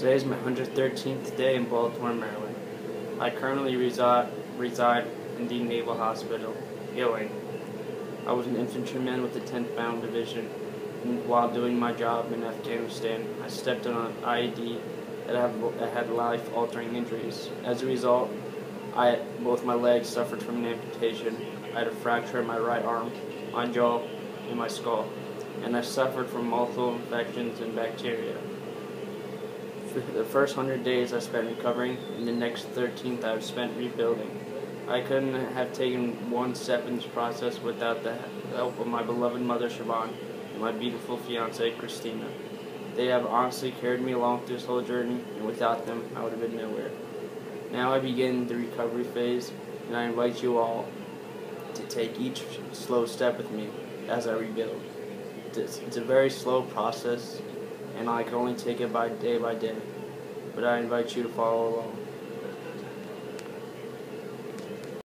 Today is my 113th day in Baltimore, Maryland. I currently reside, reside in the Naval Hospital, Ewing. I was an infantryman with the 10th Mountain Division, and while doing my job in Afghanistan, I stepped on an IED that had, life-altering injuries. As a result, I, both my legs suffered from an amputation. I had a fracture in my right arm, my jaw, and my skull, and I suffered from multiple infections and bacteria. The first hundred days I spent recovering, and the next 13th I have spent rebuilding. I couldn't have taken one step in this process without the help of my beloved mother Siobhan and my beautiful fiancee Christina. They have honestly carried me along through this whole journey, and without them I would have been nowhere. Now I begin the recovery phase, and I invite you all to take each slow step with me as I rebuild. It's a very slow process, and I can only take it by day by day, but I invite you to follow along.